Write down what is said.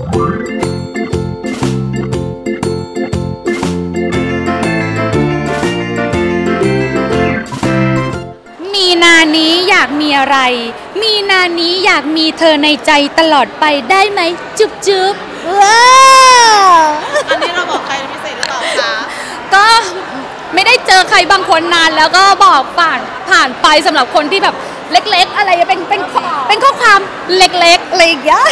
มีนานี้อยากมีอะไร มีนานี้อยากมีเธอในใจตลอดไปได้ไหม จุ๊บจุ๊บว้าวอันนี้เราบอกใครพิเศษหรือเปล่าคะ ก็ไม่ได้เจอใครบางคนนานแล้วก็บอกผ่านผ่านไปสำหรับคนที่แบบเล็ก ๆ อะไรเป็นเป็นข้อเป็นข้อความเล็กๆอะไรอย่างเงี้ย